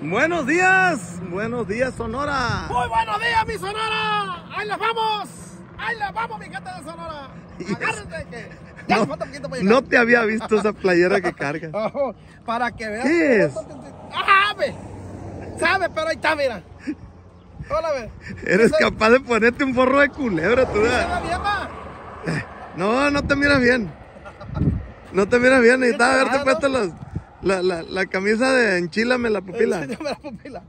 Buenos días, buenos días Sonora. Muy buenos días, mi Sonora. Ahí les vamos. Ahí les vamos, mi gente de Sonora. Agárrense que ya No, nos falta un poquito para llegar. no te había visto esa playera que cargas. Ojo, para que vean. ¿Qué es? Ajá, ve. Sabe, pero ahí está, mira. Hola, ve. Eres capaz de ponerte un forro de culebra, tú. vieja. No, no te miras bien. No te miras bien. Necesitaba haberte raro. puesto los- la, la, la camisa de enchílame la pupila. Enséñame la pupila.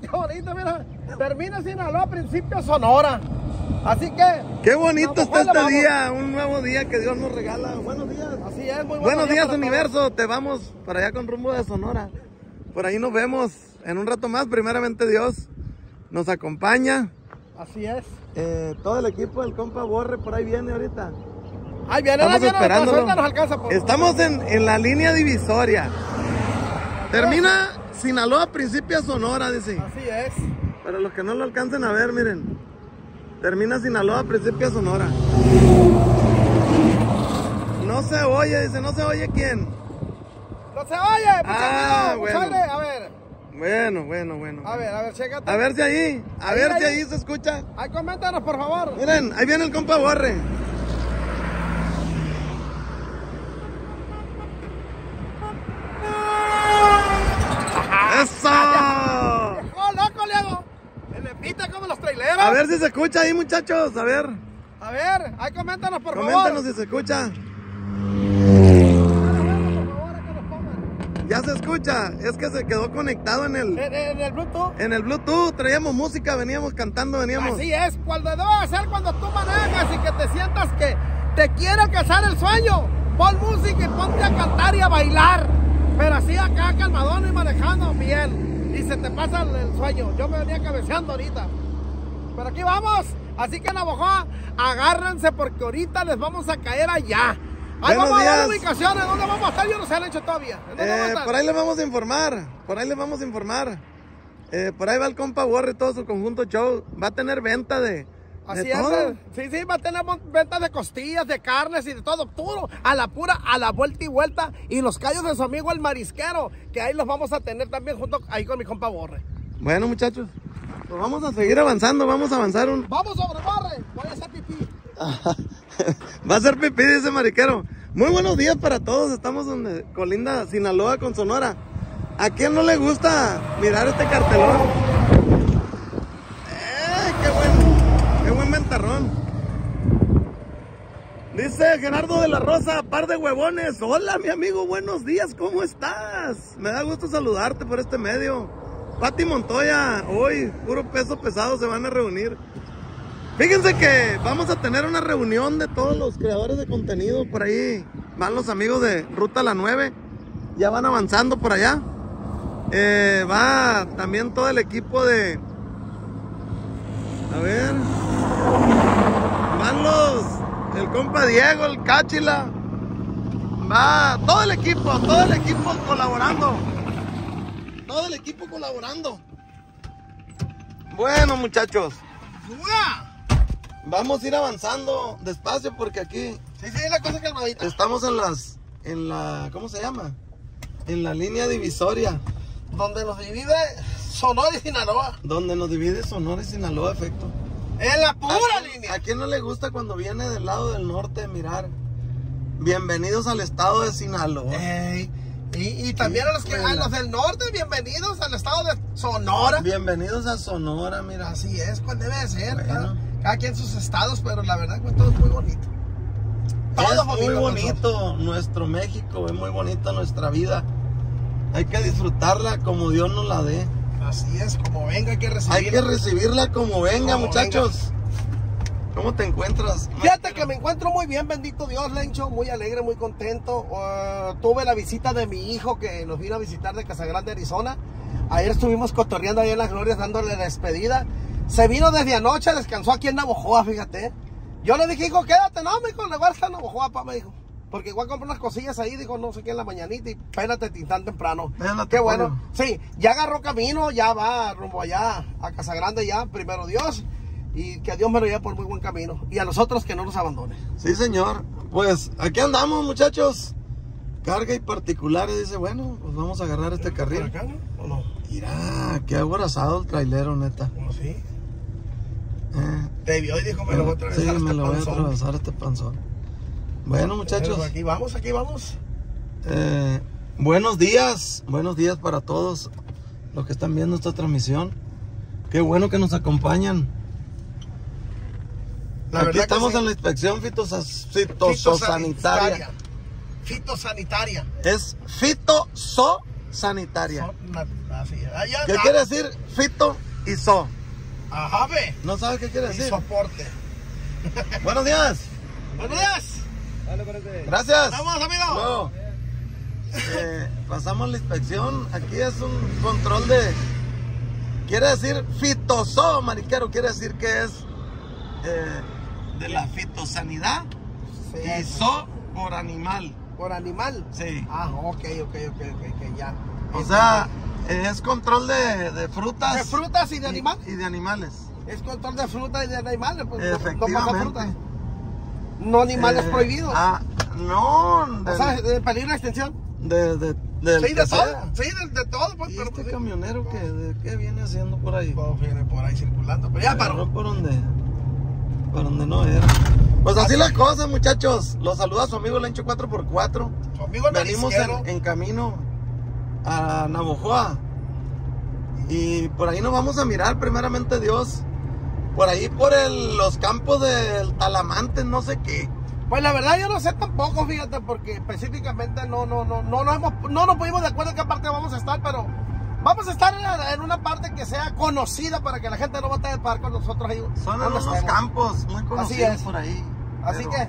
Qué bonito, mira. Termina Sinaloa, principio Sonora. Así que. Qué bonito está este día, un nuevo día que Dios nos regala. Buenos días. Así es, muy Buenos días, para universo. Te vamos para allá con rumbo de Sonora. Por ahí nos vemos en un rato más. Primeramente, Dios nos acompaña. Así es. Eh, todo el equipo del compa Borre por ahí viene ahorita. Ahí viene, Estamos ahí viene. esperándolo. Ahorita nos alcanza por. Estamos en, en la línea divisoria. Termina Sinaloa, principio Sonora, dice. Así es. Para los que no lo alcancen a ver, miren. Termina Sinaloa, principio Sonora. No se oye, dice, no se oye quién. No se oye, mucho Ah, mucho bueno. A ver, Bueno, bueno, bueno. a ver, a ver, chécate. A ver si ahí, a Ahí, ver si ahí. ahí se escucha. Ay, coméntanos, por favor. Miren, ahí viene el compa Borre. ¡Eso! ¡Oh, loco, Leo! Me pita como los traileros. A ver si se escucha ahí, muchachos. A ver, A ver, ahí coméntanos, por coméntanos favor. si se escucha. Por favor, que nos pongan. Ya se escucha. Es que se quedó conectado en el, En, en el Bluetooth. en el Bluetooth. Traíamos música, veníamos cantando, veníamos. Así es, cuando debe ser cuando tú manejas y que te sientas que te quiere casar el sueño. Pon música y ponte a cantar y a bailar. Pero así acá calmadón y manejando bien. Y se te pasa el, el sueño. Yo me venía cabeceando ahorita. Pero aquí vamos. Así que Navajoa, agárrense porque ahorita les vamos a caer allá. Ahí Buenos vamos a dar ubicaciones. ¿Dónde vamos a estar? Yo no sé, han hecho todavía. ¿En dónde vamos a Eh, por ahí les vamos a informar. Por ahí les vamos a informar. Eh, por ahí va el compa Borre, todo su conjunto show. Va a tener venta de, Así es. eh. Sí, sí, va a tener ventas de costillas, de carnes y de todo. Puro, a la pura, a la vuelta y vuelta. Y los callos de su amigo el marisquero, que ahí los vamos a tener también junto ahí con mi compa Borre. Bueno, muchachos, pues vamos a seguir avanzando. Vamos a avanzar un. Vamos sobre Borre, voy a hacer pipí. Va a ser pipí, dice Mariquero. Muy buenos días para todos. Estamos donde colinda Sinaloa con Sonora. ¿A quién no le gusta mirar este cartelón? ¡Eh! ¡Qué buen, qué buen ventarrón! Dice Gerardo de la Rosa, par de huevones. Hola, mi amigo, buenos días, ¿cómo estás? Me da gusto saludarte por este medio. Pati Montoya, hoy, puro peso pesado, se van a reunir. Fíjense que vamos a tener una reunión de todos los creadores de contenido. Por ahí van los amigos de Ruta La 9. Ya van avanzando por allá. Eh, va también todo el equipo de... A ver. Van los... El compa Diego, el Cáchila. Va todo el equipo, todo el equipo colaborando. Todo el equipo colaborando. Bueno, muchachos. Vamos a ir avanzando despacio porque aquí Sí, sí, la cosa calmadita. estamos en las, en la, ¿cómo se llama? En la línea divisoria, Donde nos divide Sonora y Sinaloa. donde nos divide Sonora y Sinaloa, efecto. En la pura ¿A- línea. ¿A quién no le gusta cuando viene del lado del norte mirar? Bienvenidos al estado de Sinaloa. Ey, Y, y también a los, que, a los del norte, bienvenidos al estado de Sonora. Bienvenidos a Sonora, mira. Así es, pues debe de ser. Bueno. Cada, cada quien sus estados, pero la verdad que todo es muy bonito. Todo es muy bonito, nuestro México, es muy bonita nuestra vida. Hay que disfrutarla como Dios nos la dé. Así es, como venga, hay que Hay recibir. que recibirla como venga, Como muchachos. ¿Cómo te encuentras? Fíjate que me encuentro muy bien, bendito Dios, Lencho, muy alegre, muy contento. Uh, tuve la visita de mi hijo que nos vino a visitar de Casagrande, Arizona. Ayer estuvimos cotorreando ahí en las glorias dándole la despedida. Se vino desde anoche, descansó aquí en Navojoa, fíjate. Yo le dije, hijo, quédate, no, me dijo, le voy a estar en Navojoa, pa, me dijo. Porque igual compré unas cosillas ahí, dijo, no sé qué, en la mañanita y espérate tan temprano. Espérate, Qué bueno. Sí, ya agarró camino, ya va rumbo allá a Casagrande ya, primero Dios. Y que Dios me lo lleve por muy buen camino. Y a los otros que no nos abandone. Sí, señor. Pues aquí andamos, muchachos. carga y particulares. Dice, bueno, pues vamos a agarrar este ¿Por carril. acá, no? ¿O no? Mira, qué aborazado el trailero, neta. ¿Cómo sí? Eh, Te vio y dijo, me lo voy a atravesar sí, este me lo voy a atravesar este panzón. Bueno, muchachos, Pero Aquí vamos, aquí vamos. eh, buenos días, buenos días para todos los que están viendo esta transmisión. Qué bueno que nos acompañan. La Aquí estamos sí. en la inspección fitos- fitosanitaria. Fitosanitaria. Es fitosanitaria. Ya, ¿Qué quiere decir fito y so? Ajá, ve. ¿No sabes qué quiere Y decir? soporte. Buenos días. Buenos días. Gracias. Vamos, amigo. Luego, eh, pasamos la inspección. Aquí es un control de. Quiere decir fitoso, mariquero. Quiere decir que es eh, de la fitosanidad. Sí, Y so por animal. Por animal. Sí. Ah, ok, ok, ok, ok, ya. O sea, es control de, de frutas. ¿De frutas y de y- animales? Y de animales. Es control de frutas y de animales. Pues, no Efectivamente. No animales Eh, prohibidos. Ah, no. De, o sea, de peligro de extinción. de, de- del Sí, que de todo. sea. Sí, de, de todo. Pues, ¿Y pero, este pues, camionero que, de qué viene haciendo por ahí? Todo viene por ahí circulando. Pero ya paró. por donde, por donde no era. Pues así las cosas, muchachos. Los saluda su amigo Lencho 4x4. Su amigo Venimos en, en camino a Navojoa. Y por ahí nos vamos a mirar, primeramente Dios. Por ahí por el- los campos del Talamante, no sé qué. Pues la verdad yo no sé tampoco, fíjate, porque específicamente no, no, no, no, nos hemos, no nos pudimos de acuerdo en qué parte vamos a estar, pero vamos a estar en, una parte que sea conocida para que la gente no vaya a parar con nosotros ahí. Son en estemos. campos muy conocidos es. por ahí. Así Pero- que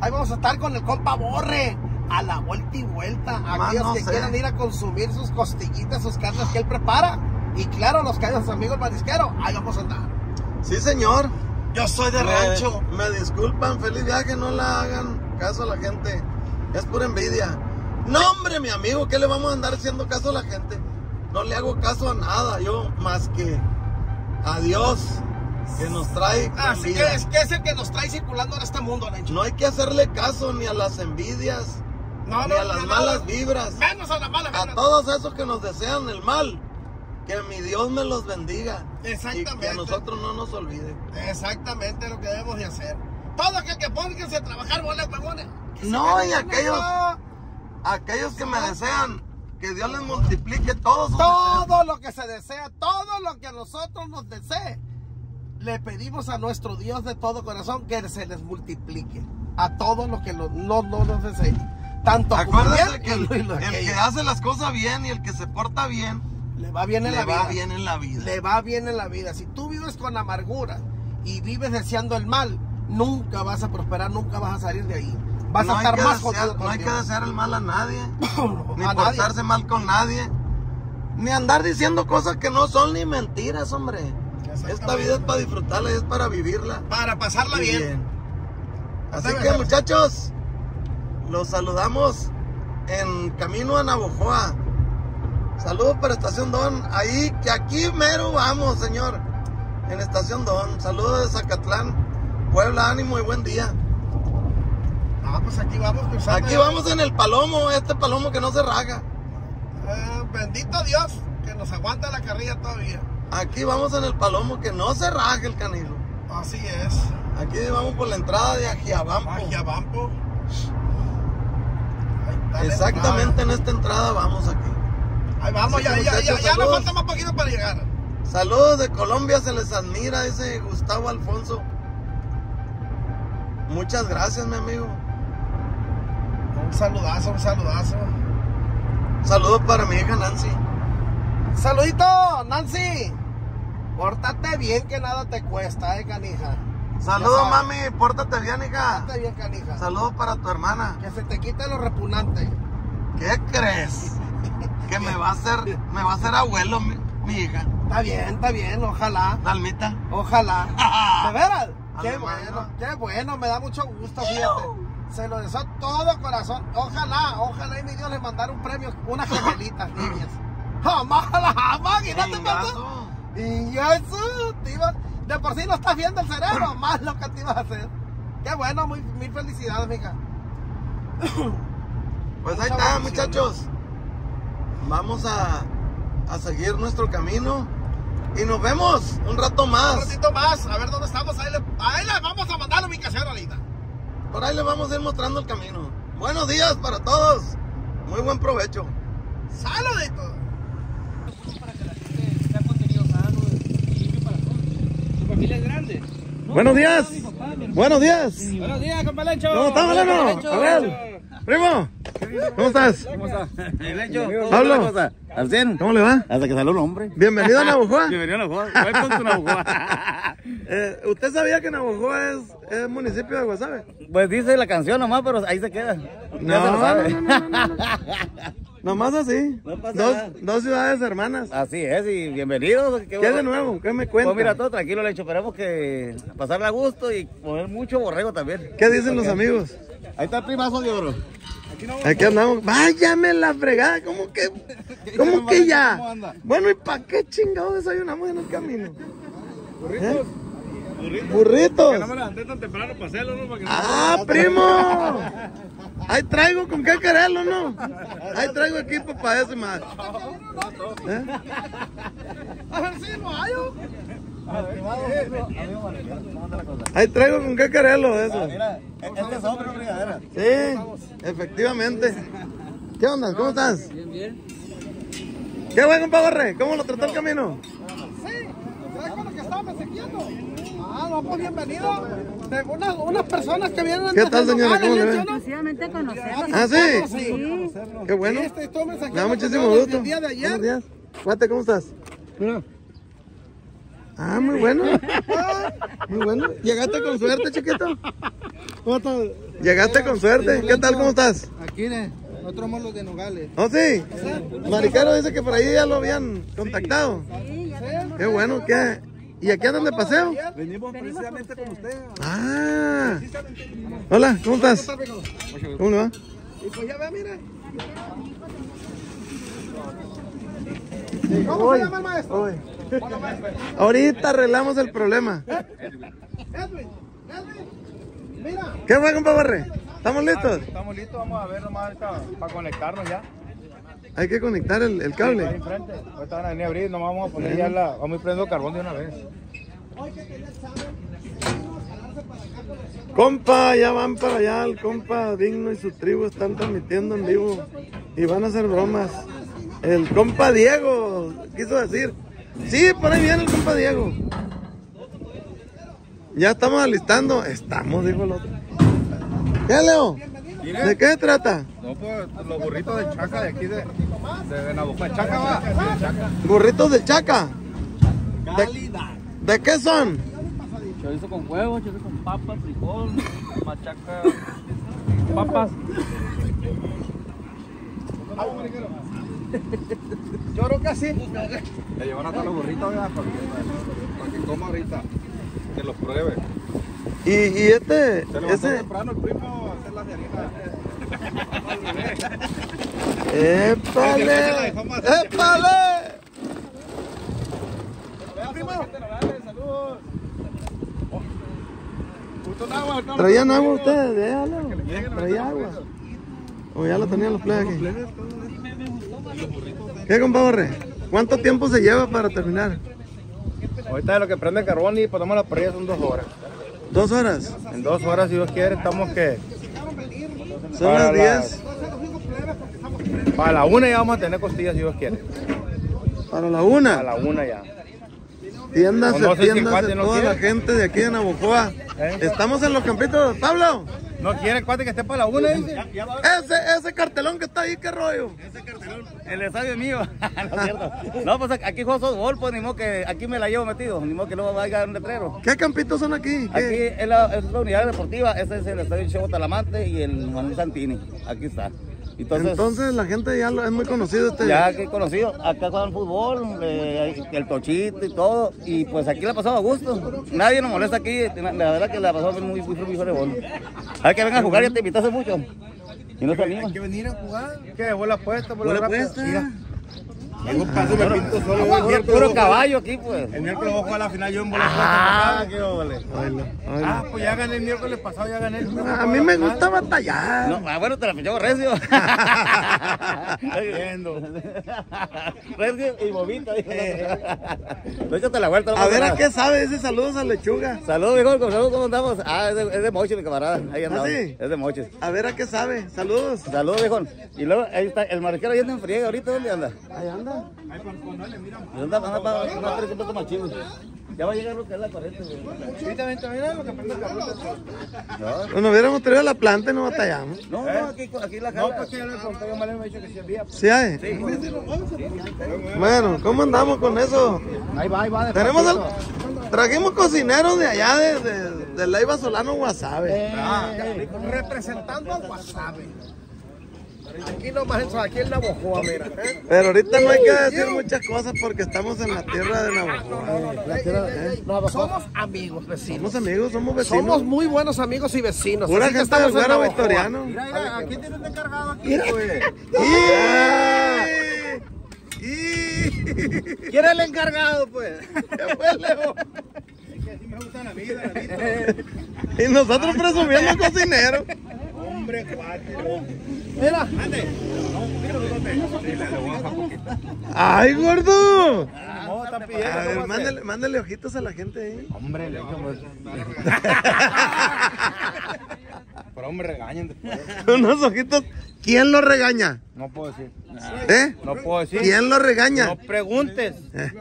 ahí vamos a estar con el compa Borre a la vuelta y vuelta. Aquellos no que sé. quieran ir a consumir sus costillitas, sus carnes que él prepara. Y claro, los que hayan sus amigos marisqueros, ahí vamos a andar. Sí, señor. Yo soy de Me- rancho. Me, disculpan, feliz viaje, no la hagan caso a la gente. Es pura envidia. No, hombre, mi amigo, ¿qué le vamos a andar haciendo caso a la gente? No le hago caso a nada, yo más que a Dios que nos trae. que es, que es el que nos trae circulando en este mundo, Lencho. No hay que hacerle caso ni a las envidias, No, ni a las no, malas vibras. Menos a la mala A vibra. todos esos que nos desean el mal, que mi Dios me los bendiga. Y que Exactamente. a nosotros no nos olvide. Exactamente lo que debemos de hacer. Todo aquel que pónganse a trabajar, bola huevones. No, y aquellos-. Aquellos que me desean que Dios les multiplique todos sus Todo lo que se desea, todo lo que a nosotros nos desee, le pedimos a nuestro Dios de todo corazón que se les multiplique. A todos los que lo- no, no nos deseen. Tanto Acuérdate que el, que hace las cosas bien y el que se porta bien, le va bien en le la va vida. bien en la vida. le va bien en la vida. Si tú vives con amargura y vives deseando el mal, nunca vas a prosperar, nunca vas a salir de ahí. Vas no a hay estar que más jodido. no hay que desear el mal a nadie, ni a nadie. portarse mal con nadie, ni andar diciendo cosas que no son ni mentiras, hombre. Esta vida es para disfrutarla y es para vivirla. Para pasarla y bien. Así que muchachos, los saludamos en camino a Navojoa. Saludos para Estación Don. Ahí, que aquí mero vamos, señor. En Estación Don. Saludos de Zacatlán. Puebla, ánimo y buen día. Ah, pues aquí vamos cruzando. Aquí vamos en el palomo, este palomo que no se raga. Eh, bendito Dios que nos aguanta la carrilla todavía. Aquí vamos en el palomo que no se raga el canilo. Así es. Aquí vamos por la entrada de Ajiabampo. Ajiabampo. Exactamente en esta entrada vamos aquí. Ahí vamos, ya, ya, ya, ya nos falta más poquito para llegar. Saludos de Colombia, se les admira, dice Gustavo Alfonso. Muchas gracias, mi amigo. Un saludazo, un saludazo. Saludos para mi hija Nancy. Saludito, Nancy. Pórtate bien que nada te cuesta, eh, canija. Saludos, mami, pórtate bien, hija. Pórtate bien, canija. Saludos para tu hermana. Que se te quite lo repugnante. ¿Qué crees? Que me va a hacer, me va a hacer abuelo mi, mi hija. Está bien, está bien, ojalá. Dalmita. Ojalá. ¿De veras? Qué bueno, qué bueno, me da mucho gusto, fíjate. Se lo deseo todo corazón. Ojalá, ojalá y mi Dios le mandara un premio, unas gemelitas niñas. Jamás, pasó. Chingazo. Y yo eso, te iba- de por sí no estás viendo el cerebro, más lo que te ibas a hacer. Qué bueno, muy, mil felicidades, mija. Pues ahí está, muchachos. Vamos a, a seguir nuestro camino. Y nos vemos un rato Un más. ratito más, a ver dónde estamos. Ahí le, ahí le vamos a mandar la ubicación ahorita. Por ahí les vamos a ir mostrando el camino. Buenos días para todos. Muy buen provecho. Saluditos. ¿Tu familia es grande? Buenos días. Buenos días. Buenos días, compa Lencho. ¿Cómo estás, ver. Primo. ¿Cómo estás? ¿Cómo está? Lencho. Pablo. Al 100. ¿Cómo le va? Hasta que salió el hombre. Bienvenido a Navajoa. Bienvenido a Navajoa. Welcome to Navajoa. Eh, ¿Usted sabía que Navajoa es, es municipio de Guasave? Pues dice la canción nomás, pero ahí se queda. Ya No, se lo sabe. no, no, no, no, Nomás así. No pasa dos, nada. dos ciudades hermanas. Así es, y bienvenidos. ¿Qué de nuevo? ¿Qué me cuenta? Pues mira, todo tranquilo, Lencho. Esperemos que pasarle a gusto y poner mucho borrego también. ¿Qué dicen los amigos? Ahí está el primazo de oro. Aquí andamos. Váyame la fregada. ¿Cómo que, cómo que ya? Bueno, ¿y para qué chingado desayunamos en el camino? Burritos. Burritos. levanté tan temprano para hacerlo, ¿no? Para que ¡Ah, primo! Ahí traigo con qué quererlo, ¿no? Ahí traigo equipo para eso más. ¿Eh? A ver si no hay. Ahí traigo con qué quererlo eso. Mira, este es hombre, brigadera. Sí, efectivamente. ¿Qué onda? ¿Cómo estás? Bien, bien. ¿Qué güey, compa Borre? ¿Cómo lo trató el camino? Sí, ¿sabes con lo que estaba mensajeando? Ah, no, pues bienvenido. De unas, unas personas que vienen ¿Qué tal, señora? ¿Cómo le ve? ¿sí o no? Exclusivamente conocerlos. ¿Ah, sí? Sí. Qué bueno. Este, Me da muchísimo gusto. El día de ayer. Buenos días. Cuate, ¿cómo estás? Ah, muy bueno. Muy bueno. Llegaste con suerte, chiquito. ¿Cómo estás? Llegaste con suerte. ¿Qué tal? ¿Cómo estás? Aquí, ¿eh? Nosotros somos los de Nogales. ¿Oh, sí? Maricaro dice que por ahí ya lo habían contactado. Sí, ya Qué bueno, ¿qué? ¿Y aquí andan de paseo? Venimos precisamente con usted. Ah. Hola, ¿cómo estás? ¿Cómo le va? Y pues ya ve, mire. ¿Cómo se llama el maestro? Ahorita arreglamos el problema. Edwin. Edwin. Mira. ¿Qué fue, compa Borre? ¿Estamos listos? Estamos listos, vamos a ver nomás ahorita para conectarnos ya. Hay que conectar el, el Ahí cable. enfrente. Ahorita van a venir a abrir, nomás vamos a poner ya la. Vamos a ir prendiendo carbón de una vez. Compa, ya van para allá. El compa Digno y su tribu están transmitiendo en vivo. Y van a hacer bromas. El compa Diego quiso decir. Sí, por ahí viene el compa Diego. Ya estamos alistando. Estamos, dijo el otro. ¿Qué, Leo? ¿De qué se trata? No, pues los burritos de chaca de aquí de. De Navajo. Chaca va. De chaca. Burritos de chaca. ¿De, ¿de qué son? Chorizo con huevo, chorizo con papas, frijol, machaca, papas. Yo creo que sí. Le llevan hasta los burritos ya para que, para que coma ahorita. Que los pruebe. Y, y este, Se levantó ese, temprano el primo a hacer las de harina. ¡Épale! ¡Épale! Saludos. ¿Traían agua ustedes? Déjalo. Traía agua. O ya lo tenían los plebes aquí. ¿Qué, compa Borre? ¿Cuánto tiempo se lleva para terminar? Ahorita de lo que prende el carbón y ponemos la parrilla son dos horas. ¿Dos horas? En dos horas, si Dios quiere, estamos que. Son Para las las- 10 Para la una ya vamos a tener costillas, si Dios quiere. para la una. la una ya. Tiendas, no tiendas de toda la gente de aquí de Navojoa. ¿Eh? Estamos en los campitos. Pablo, ¿No quiere el cuate que esté para la una? dice? ese, ese cartelón que está ahí, ¿qué rollo? El estadio es mío. no es cierto. No, pues aquí juego softball, pues ni modo que aquí me la llevo metido, ni modo que luego vaya a un letrero. ¿Qué campitos son aquí? Aquí es la, es la unidad deportiva, ese es el estadio Chevo Talamante y el Manuel Santini. Aquí está. Entonces, Entonces la gente ya lo, es muy conocido este. ya que conocido, acá juegan fútbol, eh, el tochito y todo, y pues aquí la pasamos a gusto. Nadie nos molesta aquí, la la verdad que la pasamos muy, muy, muy fregón. Hay que vengan a jugar, ya te invité hace mucho. Y no te animas. venir a jugar. ¿Qué? ¿Fue la apuesta? ¿Por ¿Fue la apuesta? Mira. En un paso me pinto solo. Puro- El miércoles Puro voy- caballo aquí, pues. El miércoles voy a jugar la final yo en bola Ah, qué oílo. Ah, pues ya gané el miércoles pasado, ya gané. el A mí me gusta batallar. No, ah, bueno, te la pinchó recio. Viendo. recio y bobita. otro. Échate la vuelta. A ver a qué sabe ese saludos a lechuga. Saludos, viejo. ¿Cómo saludos, ¿cómo andamos? Ah, es de, es de Mochis, mi camarada. Ahí andamos. sí? Es de Mochis. A ver a qué sabe. Saludos. Saludos, viejo. Y luego, ahí está, el marisquero ya anda en friega. ¿Ahorita dónde anda? Ahí anda. Anda, anda para una tres un poco más chido. Ya va a llegar lo que es la 40, güey. No, Bueno, hubiéramos traído la planta y no batallamos. no, no, aquí, aquí la No, jala. pues que ya le conté, yo me dicho que sí había. ¿Sí hay? Bueno, ¿cómo andamos con eso? Ahí va, ahí va. Tenemos despacito. Trajimos cocineros de allá, de, de, de Leiva Solano, Guasave. Representando al Guasave. Aquí nomás, en- aquí en Navojoa, mira. ¿eh? Pero ahorita no hay que decir muchas cosas porque estamos en la tierra de Navajo. Somos amigos, vecinos. Somos amigos, somos vecinos. Somos muy buenos amigos y vecinos. Pura gente estamos en güero Navojoa. victoriano. Mira, mira, aquí tienes de encargado aquí, güey. ¡Y! ¡Y! ¿Quién es el encargado, pues? ¿Qué fue, Leo? Es que así me gusta la vida, la vida. Y nosotros presumiendo cocineros. Hombre, cuatro. Mira, ¡Ay, gordo! No, está A pidiendo. ver, ¿cómo hacer? mándale, mándale ojitos a la gente ahí. Hombre, le pues. Pero hombre, regañen después. Unos ojitos. ¿Quién lo regaña? No puedo decir. ¿Eh? No puedo decir. ¿Quién lo regaña? No preguntes. Eh,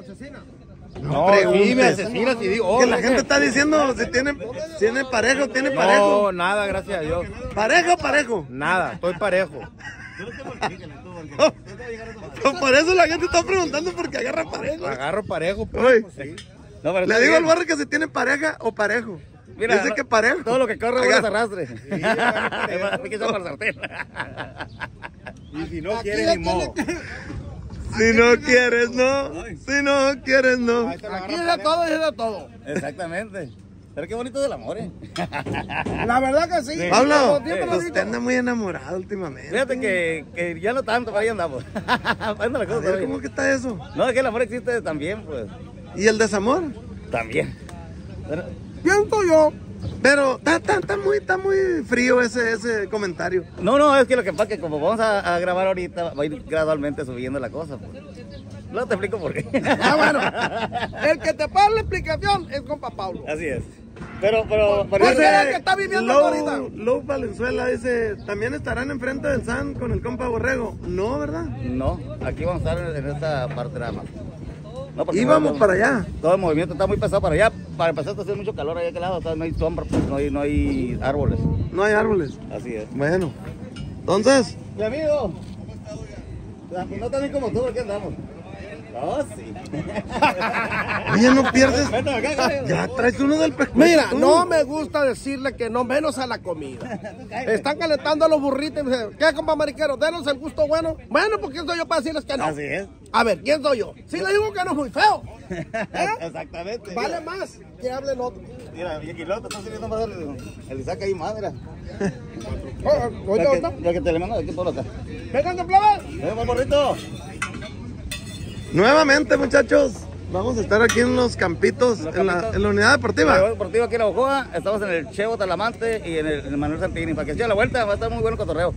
No, sí me asesinas y digo. oh, que la gente está diciendo si tiene, tiene parejo, tiene No, parejo. nada, gracias a Dios. Parejo, parejo. Nada, estoy parejo. Por eso la gente está preguntando por qué agarra parejo. Agarro parejo, pues. Pues, sí. No, pero le digo al barrio que si tiene pareja o parejo. Mira, Dice no- que parejo. Todo lo que corre, Agarra. bueno, se arrastre. Hay que echar para el sartén. Y si no quieres, ni modo. Si no quieres, no. Si no quieres, no. aquí es de todo y es de todo. Exactamente. Pero qué bonito es el amor, eh. La verdad que sí. Pablo, lo pues usted anda muy enamorado últimamente. Fíjate que, que ya no tanto, pero ahí andamos. Anda la cosa ver. ¿cómo que está eso? No, es que el amor existe también, pues. ¿Y el desamor? También. Pero, Siento yo. Pero está, está, está muy, está muy frío ese, ese comentario. no, no, es que lo que pasa es que como vamos a, a grabar ahorita, va a ir gradualmente subiendo la cosa, pues. Luego te explico por qué. Ah, bueno. El que te paga la explicación es compa Pablo. Así es. Pero, pero, pero ¿Por ese- qué? el que está viviendo Low, ahorita. Low Valenzuela dice, ¿también estarán enfrente del San con el compa Borrego? No, ¿verdad? No, aquí vamos a estar en, en esta parte nada más. No, Íbamos para allá. Todo el movimiento está muy pesado para allá. Para empezar, está haciendo mucho calor allá aquel lado. o sea, no hay sombra, pues, no hay, no hay árboles. No hay árboles. Así es. Bueno, entonces, Mi amigo. No tan bien como tú, aquí andamos. Oh, sí. oye, no pierdes. Ya traes uno del pescuezo. Mira, no me gusta decirle que no, menos a la comida. Están calentando a los burritos y me dicen, ¿qué, compa mariquero? Denos el gusto bueno. Bueno, pues ¿quién soy yo para decirles que no? Así es. A ver, ¿quién soy yo? Si le digo que no es muy feo, ¿eh? Exactamente. vale más que hablen otros. Mira, y aquí luego te está sirviendo más el, el Isaac ahí, madre. Ahorita. que, ya que te le mando aquí por acá. Vengan. ¡Eh, buen morrito! Nuevamente, muchachos, vamos a estar aquí en los campitos, Los en la, en la unidad La deportiva. deportiva aquí en la estamos en el Chevo Talamante y en el, en el Manuel Santini. Para que se la vuelta, va a estar muy bueno el cotorreo.